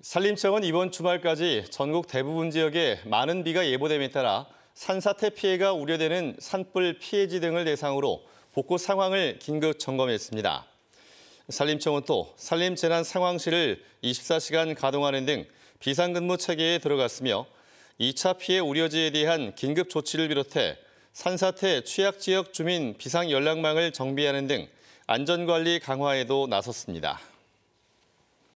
산림청은 이번 주말까지 전국 대부분 지역에 많은 비가 예보됨에 따라 산사태 피해가 우려되는 산불 피해지 등을 대상으로 복구 상황을 긴급 점검했습니다. 산림청은 또 산림재난 상황실을 24시간 가동하는 등 비상근무 체계에 들어갔으며 2차 피해 우려지에 대한 긴급 조치를 비롯해 산사태 취약 지역 주민 비상 연락망을 정비하는 등 안전관리 강화에도 나섰습니다.